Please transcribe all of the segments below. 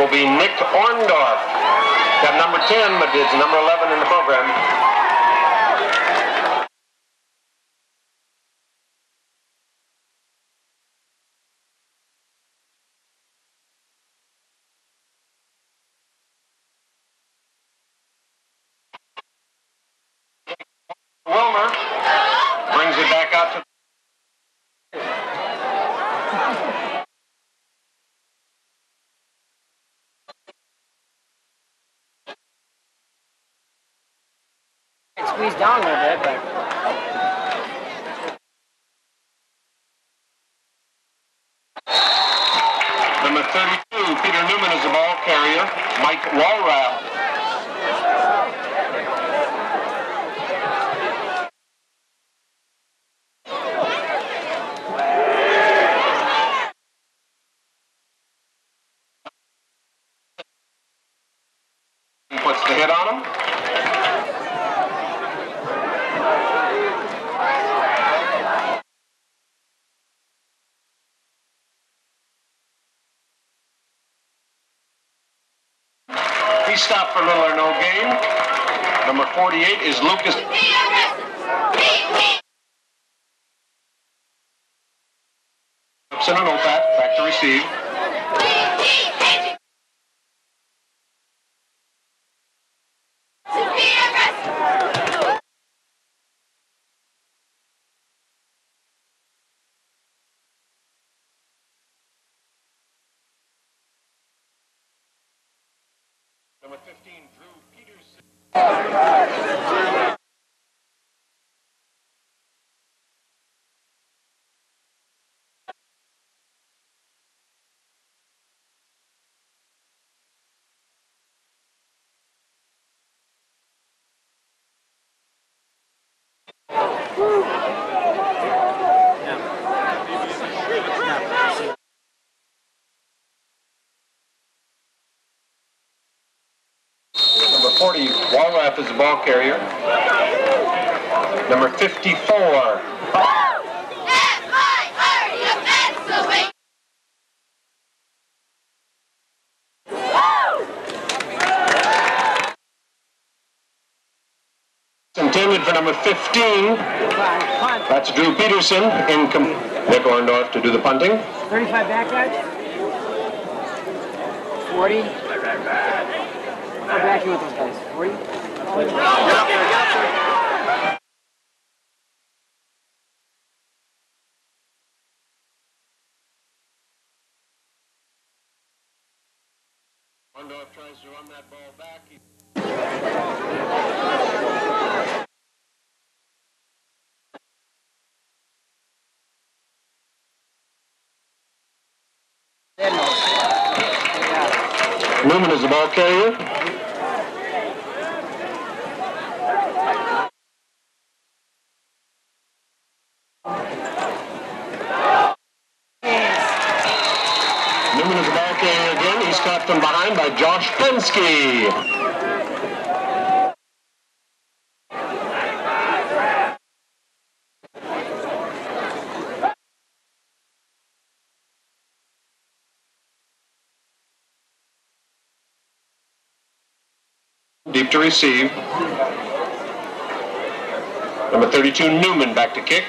will be Nick Orndorff. Got number 10, but it's number 11 in the program. Willmar brings it back out to Squeeze down a little bit, but number 32. Peter Newman is the ball carrier. Mike Walrath. He puts the hit on him. He stopped for little or no gain. Number 48 is Lucas. Gibson and Opat back to receive. Number 15, Drew Peterson. Number 40, Walrath is the ball carrier. Number 54, intended for number 15. punt, punt. That's Drew Peterson. In Nick Orndorff to do the punting. 35 back guys? 40? How back you with those guys? 40? Orndorff tries to run that ball back. He-. Newman is the ball carrier. Newman is the ball carrier again. He's caught from behind by Pensky. Deep to receive. Number 32, Newman back to kick.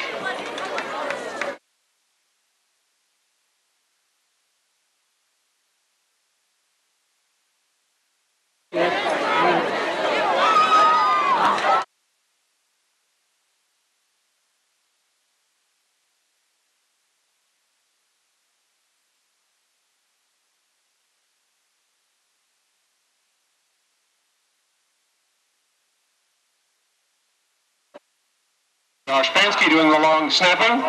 Josh Pansky doing the long snapping.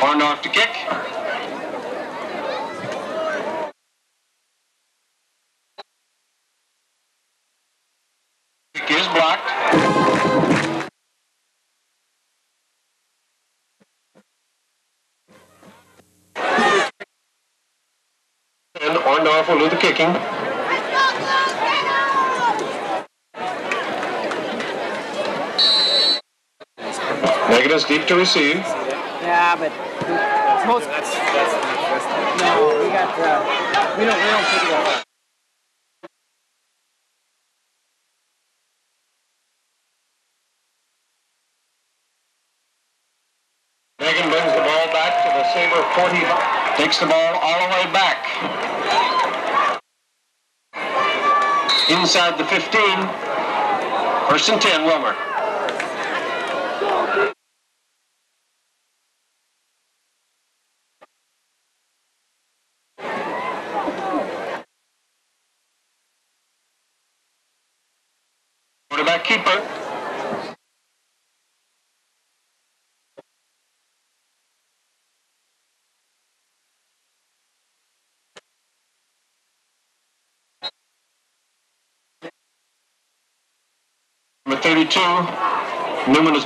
Orndorff to kick. Kick is blocked. And Orndorff will do the kicking. Deep to receive. Yeah, but most. That's, that's, no, we got. the we don't. We don't take it. Megan brings the ball back to the Sabre 40. Takes the ball all the way back. Inside the 15. First and 10, Willmar. Quarterback keeper. Number 32, Numinous.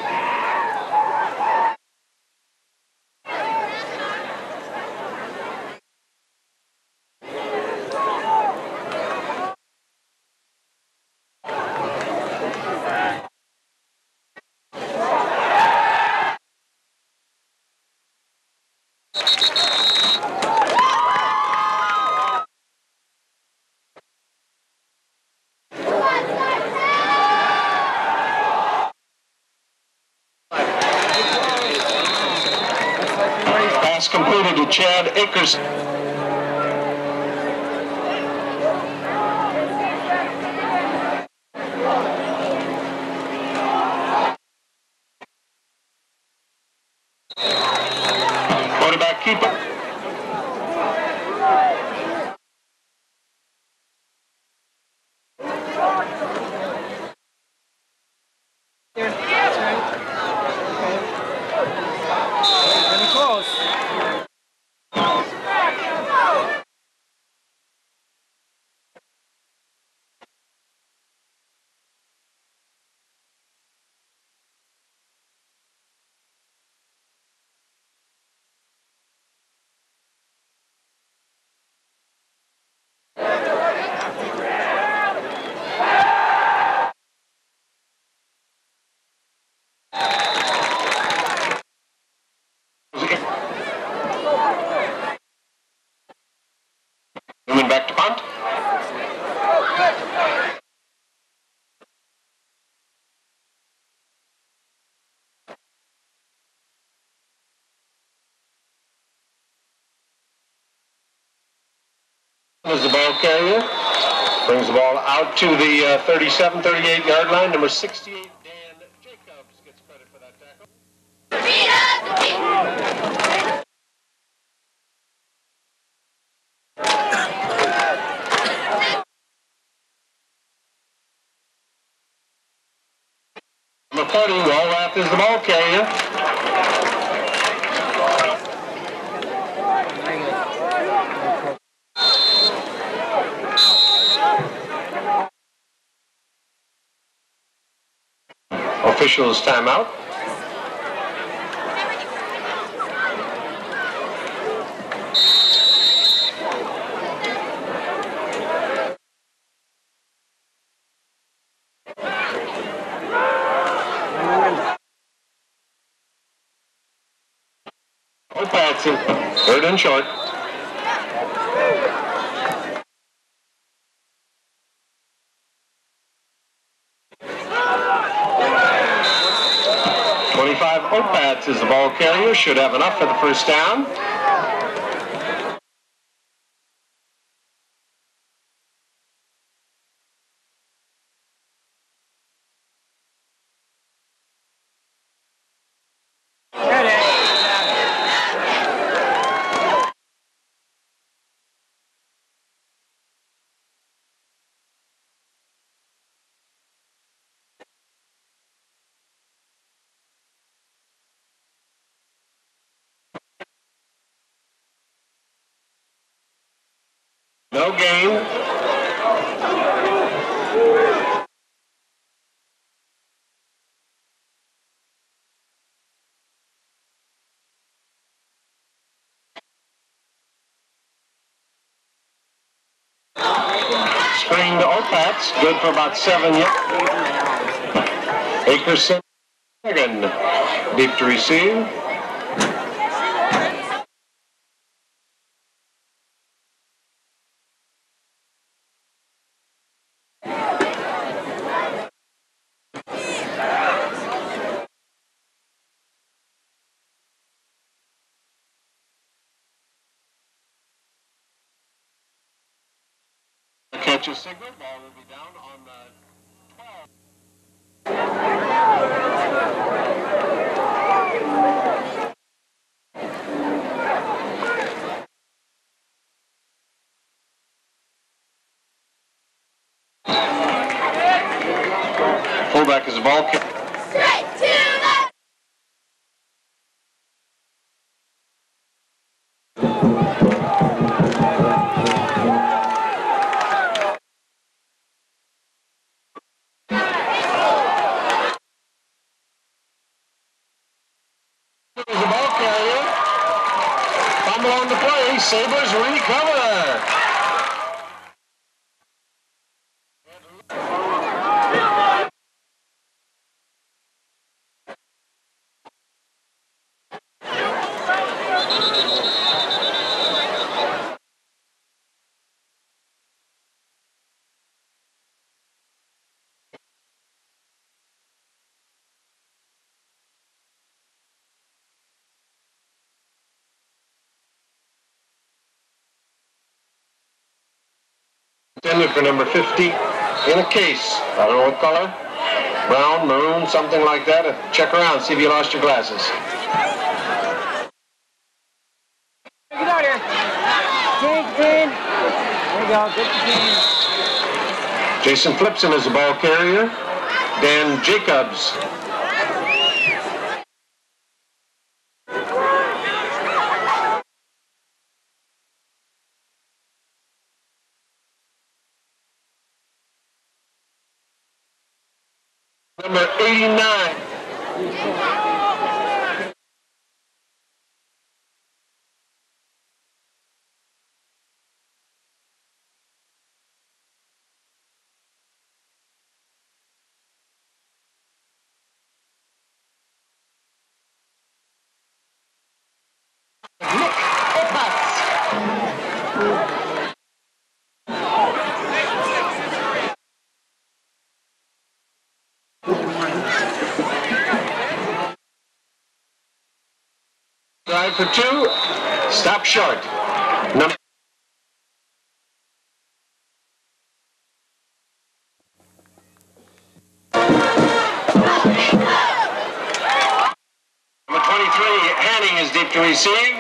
Pass completed to Chad Akers. Quarterback keeper. Pretty close. Newman back to punt. Is the ball carrier. Brings the ball out to the uh, 37, 38 yard line. Number 68, Dan Jacobs gets credit for that tackle. Number 40, Walrath is the ball carrier. Officials timeout. Oh, Patsy. Third and short. Twenty-five Opats is the ball carrier. Should have enough for the first down. Good hit. No gain. To Opats. Good for about seven yards. Again, deep to receive. Coach's signal. Ball will be down on uh, 12. Fullback is the ball. kick. Straight to the is the ball carrier. Fumble on the play. Sabres recover. Intended for number 50 in a case. I don't know what color. Brown, maroon, something like that. Uh, check around, see if you lost your glasses. Get out here. There you go. Good. Jason Flipson is the ball carrier. Dan Jacobs. Number 89. Nick Opatz. Drive for two. Stop short. Number Number 23, Henning is deep to receive.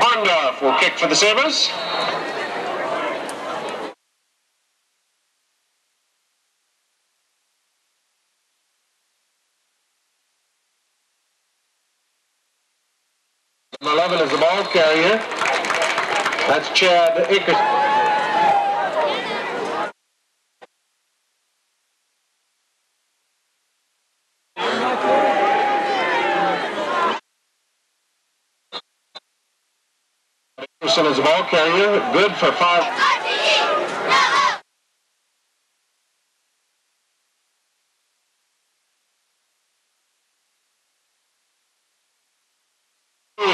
Orndorff will kick for the Sabres. Number 11 is the ball carrier. That's Chad Akers. Is the ball carrier. Good for five. RTE.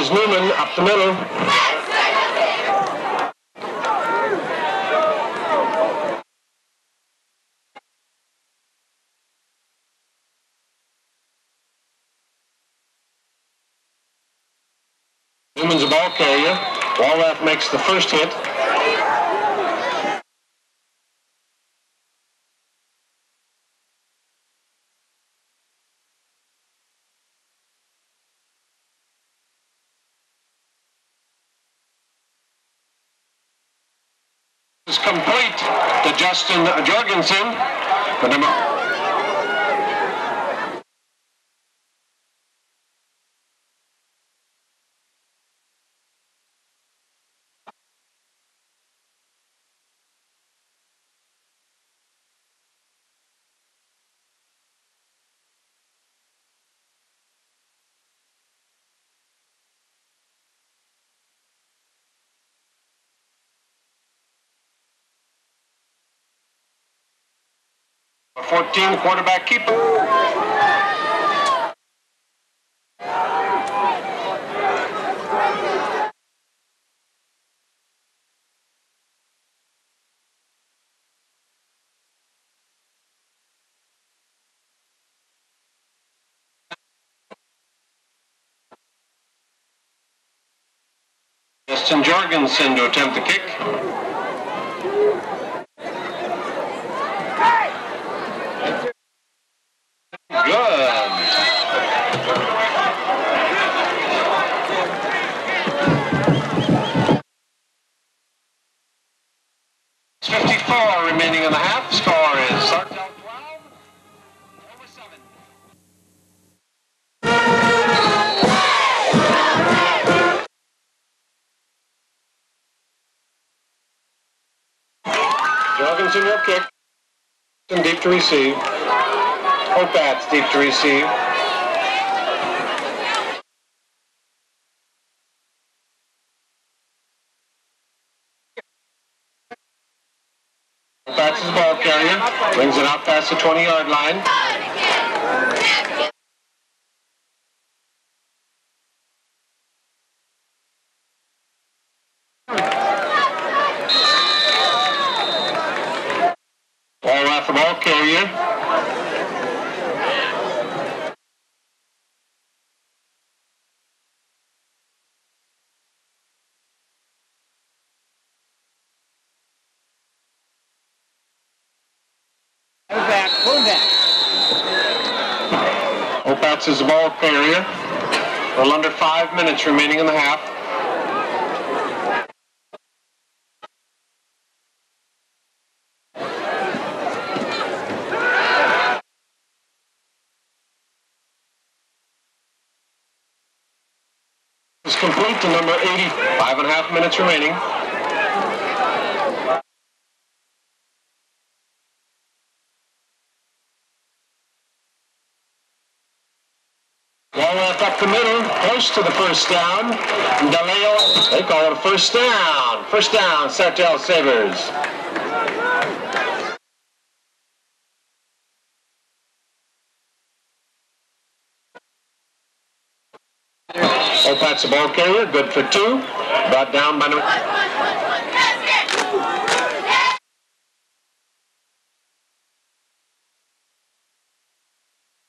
Is Newman up the middle. Newman's ball carrier. Walrath makes the first hit. is complete to Justin Jorgensen. The number fourteen, quarterback keeper. Justin Jorgensen to attempt the kick. Deep to receive. Opats deep to receive. Opats is the ball carrier. Brings it out past the 20 yard line. Ball off the ball carrier. Pull him back. Pull him back. Is the ball carrier. A little under five minutes remaining in the half. Is complete to number 80. Five and a half minutes remaining. Close to the first down. DeLeo, they call it a first down. First down, Sartell Sabres. Oh, Opats the ball carrier, good for two. Brought down by number.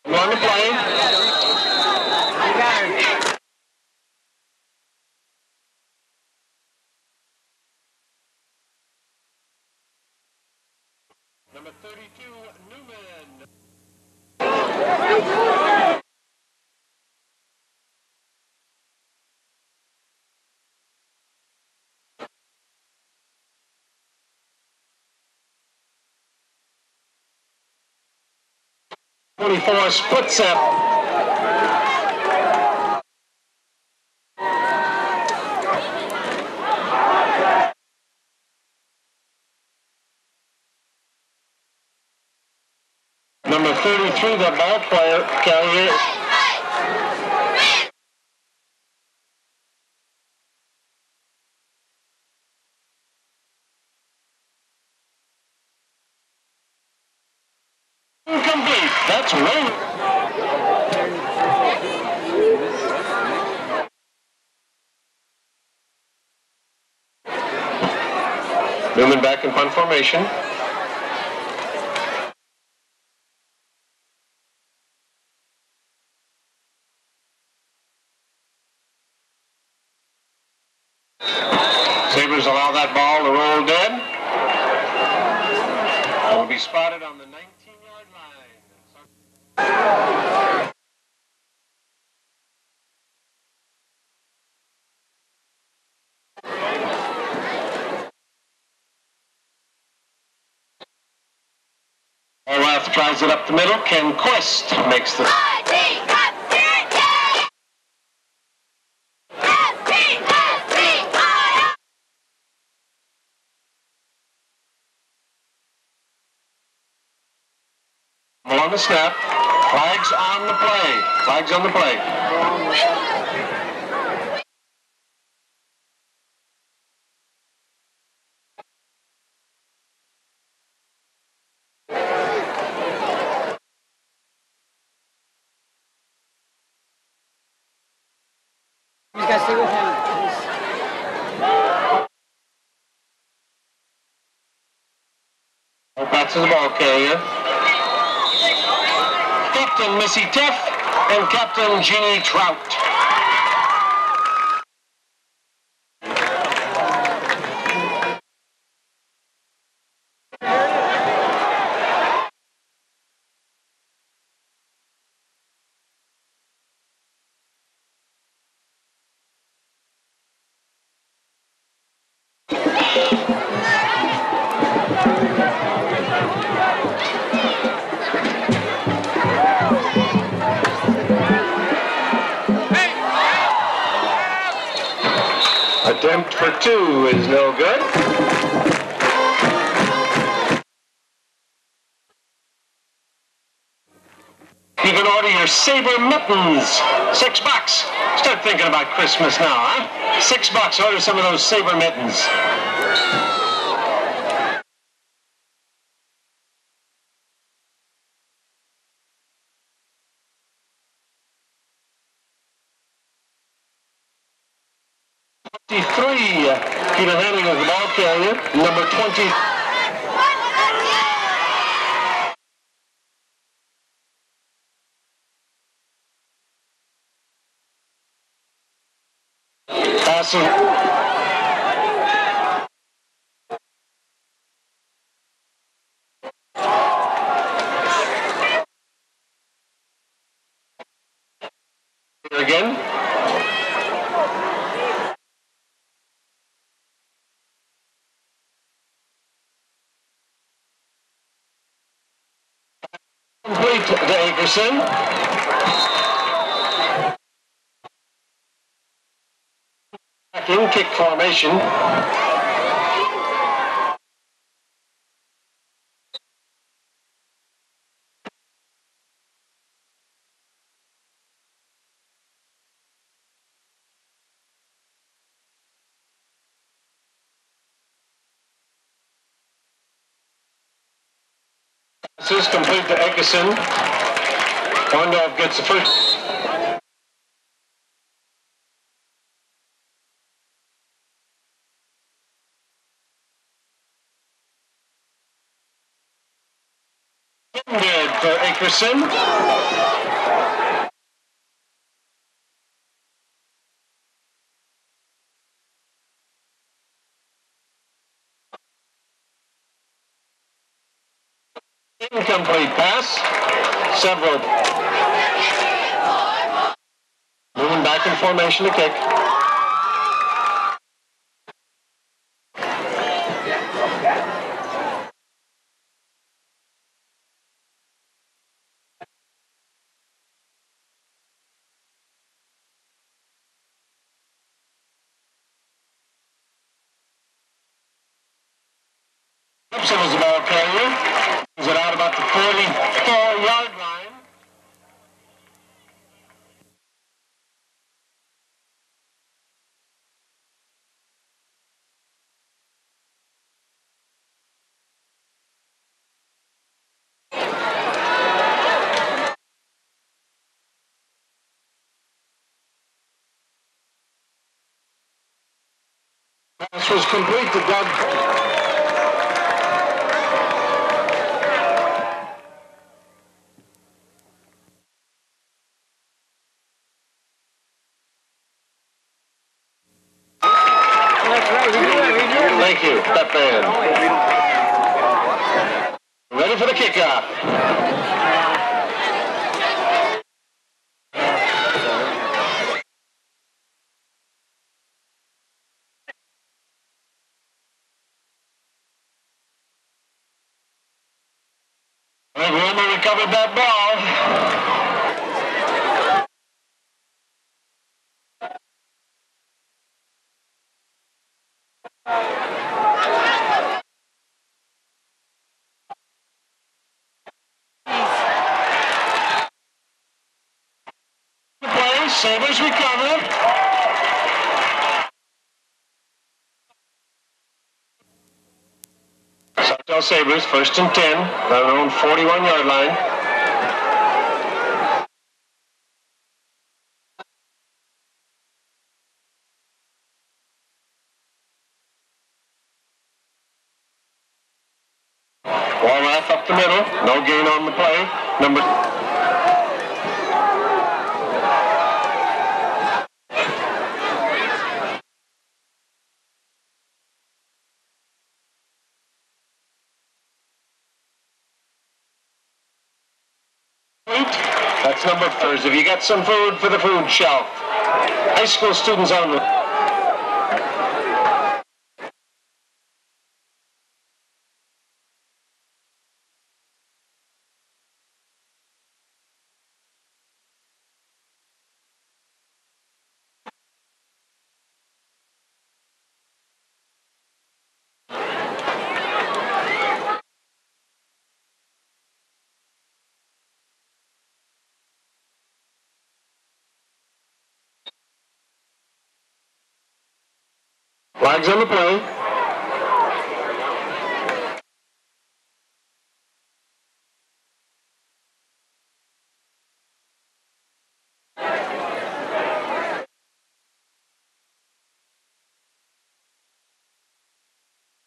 On the play. 24 splits up. That's right. Newman back in punt formation. Sabres allow that ball to roll dead. It will be spotted on the 19-yard line. Olaf tries it up middle. Quest makes the on the snap. Flags on the play. Flags on the play. You gotta stay with him. That's the ball carrier. Missy Tiff and Captain Jeannie Trout. Mittens. Six bucks. Start thinking about Christmas now, huh? Six bucks. Order some of those Saber mittens. Twenty-three. Peter Henning is the ball carrier. Number twenty. Here again. Complete to. Backing kick formation. This is complete to Eckerson. Orndorff gets the first. Good for Akerson. Incomplete pass. Several. Moving back in formation to kick. Gibson is the ball carrier. Is it out about the 44 yard line? Pass was complete to Doug That's right. Redo it. Redo it. Thank you, that band. Ready for the kickoff. I think Willmar recovered that ball. Play, Sabres recover. Sartell Sabres, first and 10, their own 41 yard line. Walrath up the middle, no gain on the play. Number That's. Have you got some food for the food shelf? High school students only. Flags on the play.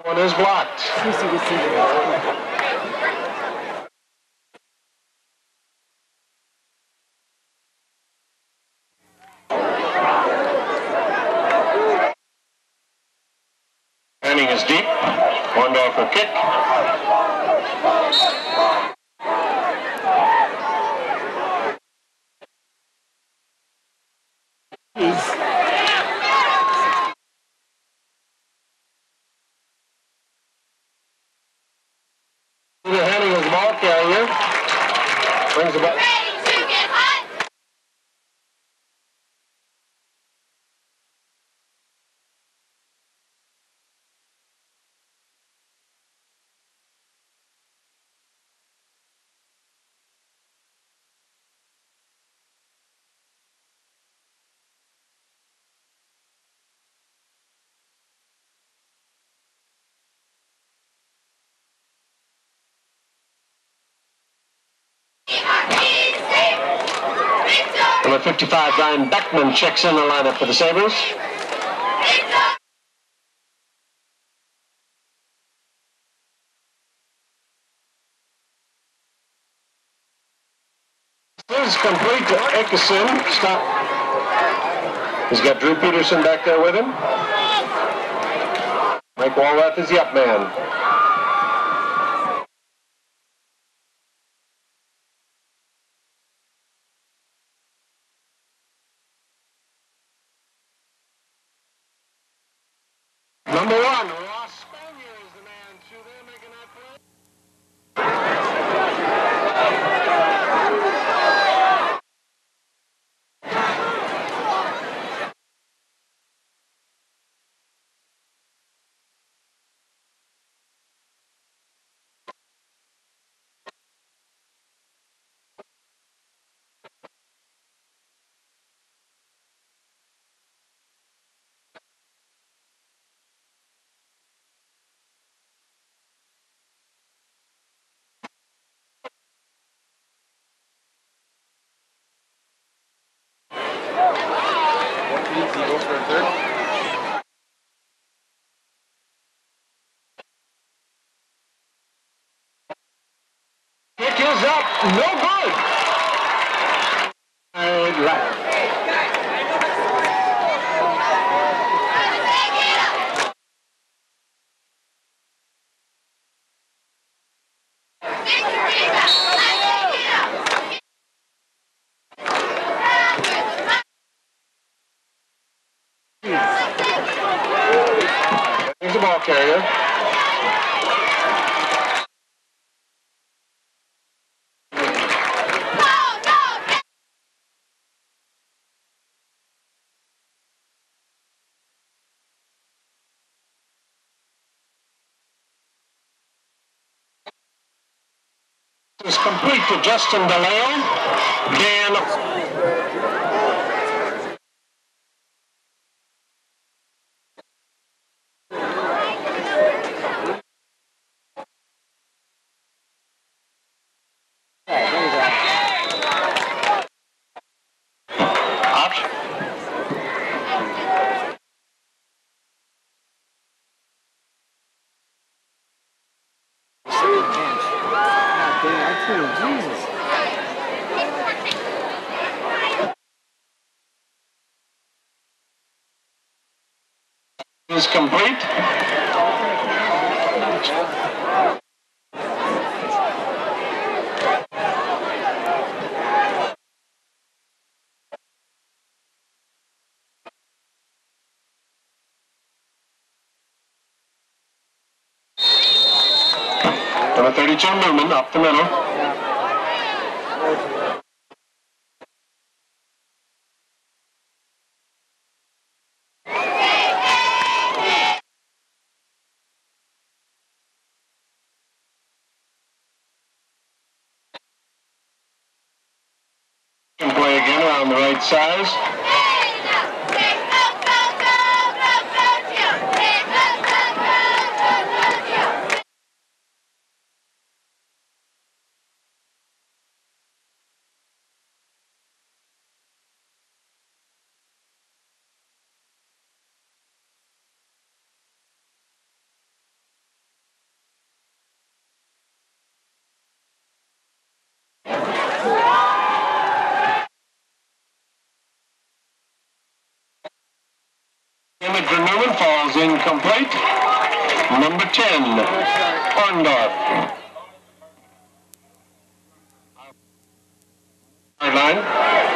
One is blocked. Seriously, this is- Manning is deep. Orndorff will kick. Peter Henning is the ball carrier. Brings the ball. Ready to get hot. Victor! Number 55, Brian Beckman checks in the lineup for the Sabres. This is complete to Ekison. Stop. He's got Drew Peterson back there with him. Mike Walrath is the up man. Number one, Ross Spanier is the man through there making that play. Kick is up, no good. And! Here's the ball carrier. Is complete to Justin DeLeo. Dan Yeah, there you go. out. Second bench. God damn, I tell you, Jesus. is complete. Number 32, Newman, up the middle. Can around the right size. Go, go, go, go, go, go, incomplete. Number 10, Orndorff. Line.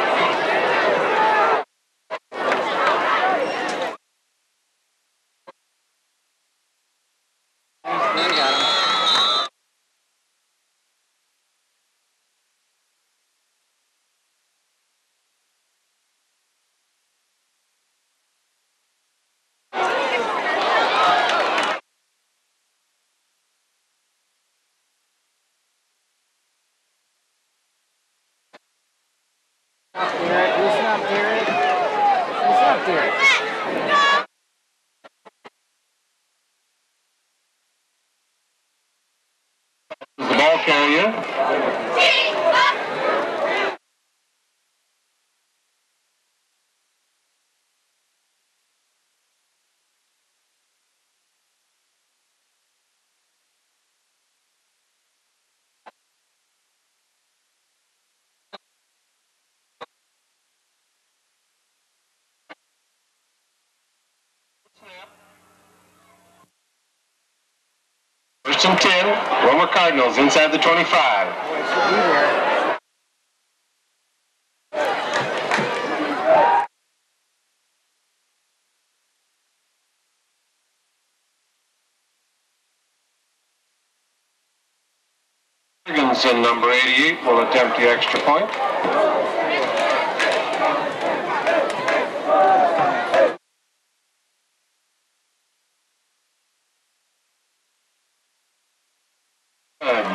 Derek, up, Derek. Listen up, Derek. The ball carrier. Team up. And 10, Willmar Cardinals inside the 25. Boy, it should be there. Jorgensen, number 88, will attempt the extra point. Good.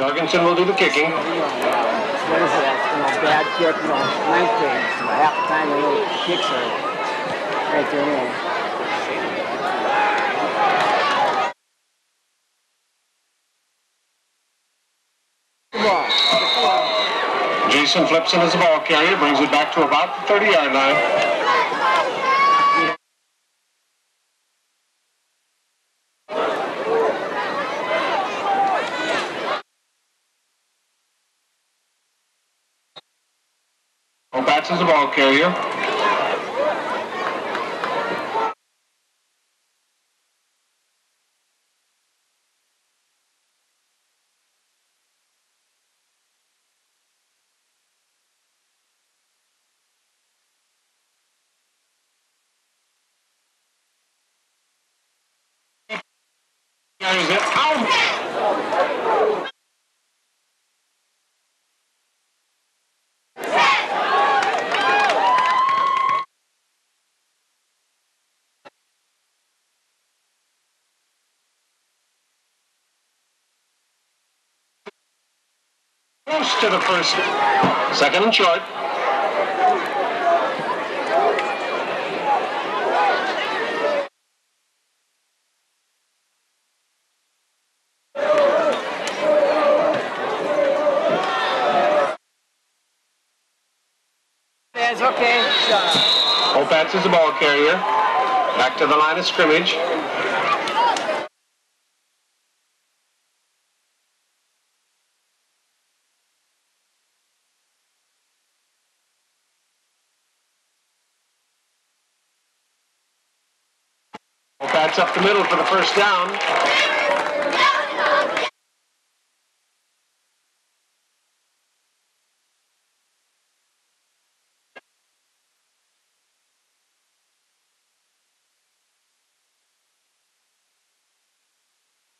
Jorgensen will do the kicking. What is that? You know, bad kick, you know, ninth grade. So half the time, the little kicks are right there in. Good ball. Good ball. Jason flips in as a ball carrier, brings it back to about the 30 yard line. Bats as a ball carrier. Carries it out. Close to the first. Second and short. It's okay. Opats is the ball carrier. Back to the line of scrimmage. Opats up the middle for the first down.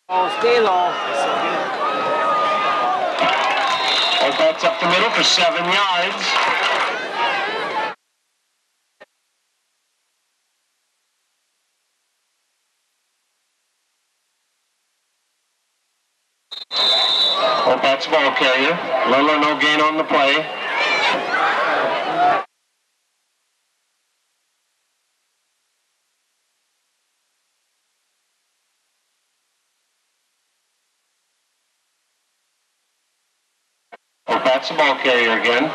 Oh, stay low. Opats up the middle for seven yards. Or bats ball carrier. Little or no gain on the play. Oh, that's the ball carrier again.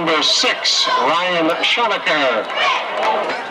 Number six, Ryan Schonecker.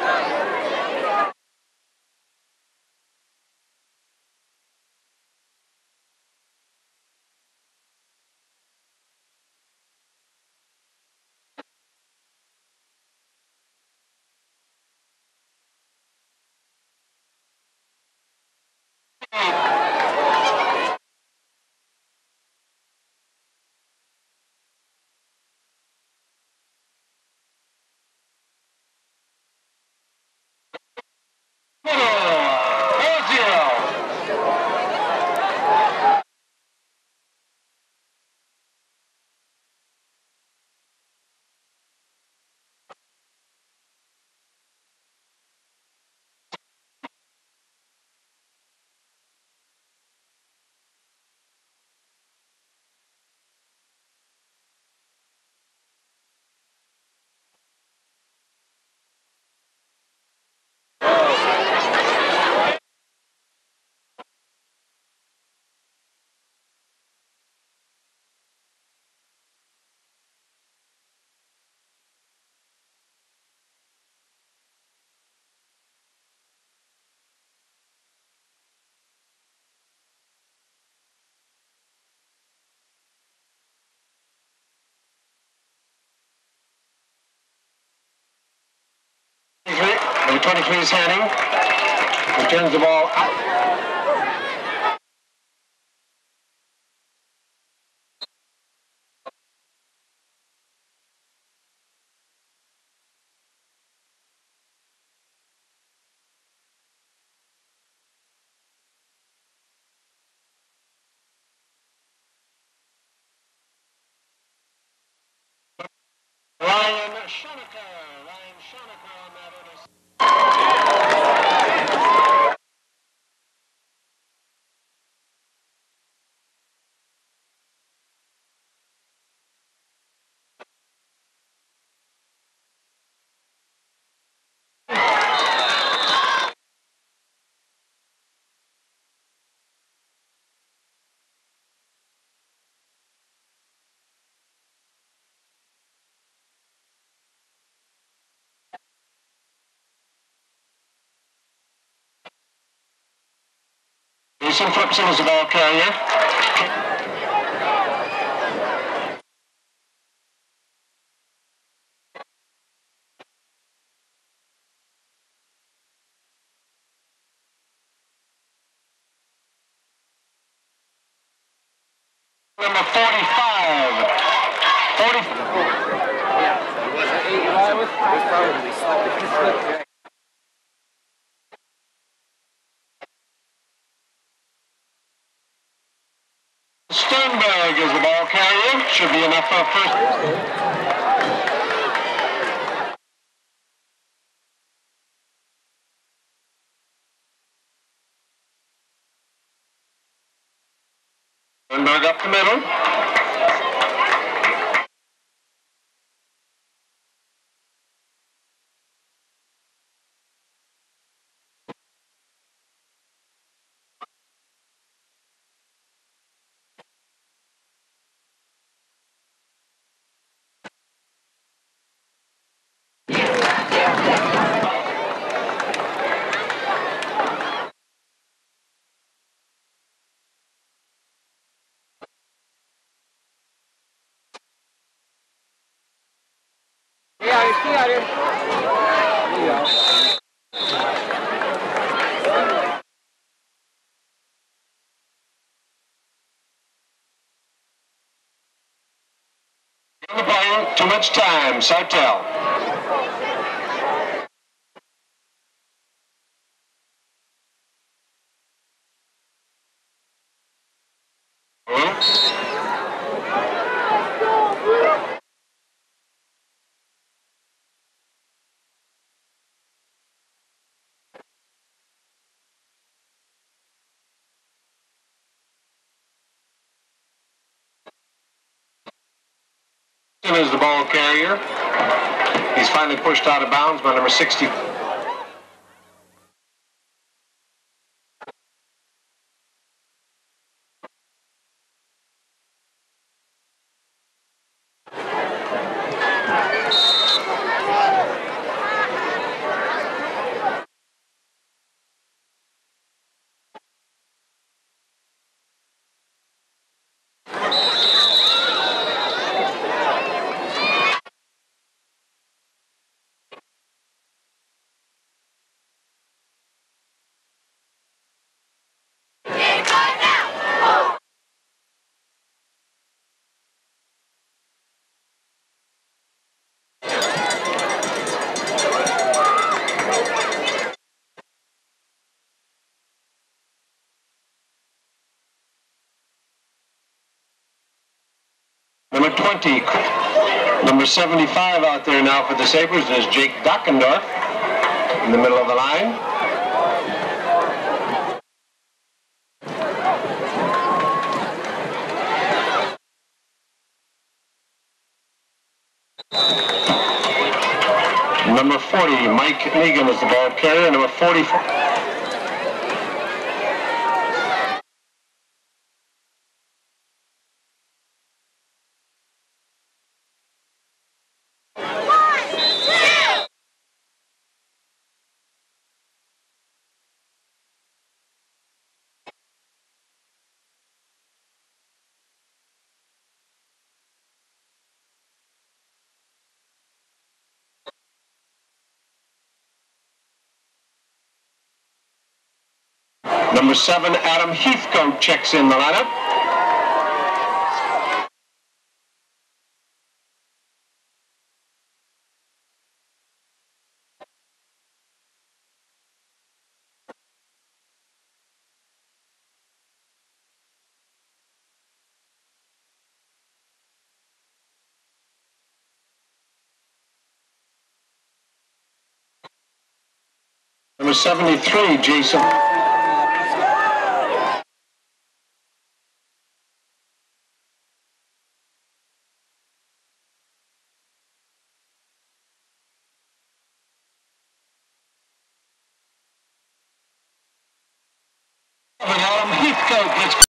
Number 23 is Hanning. Returns the ball out. Ryan Schonecker. Ryan Schonecker on that interception. Jason Flipson is the ball carrier. Number 45. 40. Sternberg is the ball carrier. Should be enough for a first. Sternberg up the middle. Yeah, you see out here. There you go. On the plane, too much time. Sartell. Is the ball carrier. He's finally pushed out of bounds by number 60. Number 20, number 75 out there now for the Sabres is Jake Dockendorf in the middle of the line. Number 40, Mike Negan is the ball carrier. Number 44. Number seven, Adam Heathcote checks in the lineup. Number 73, Jason. Adam Heathcote gets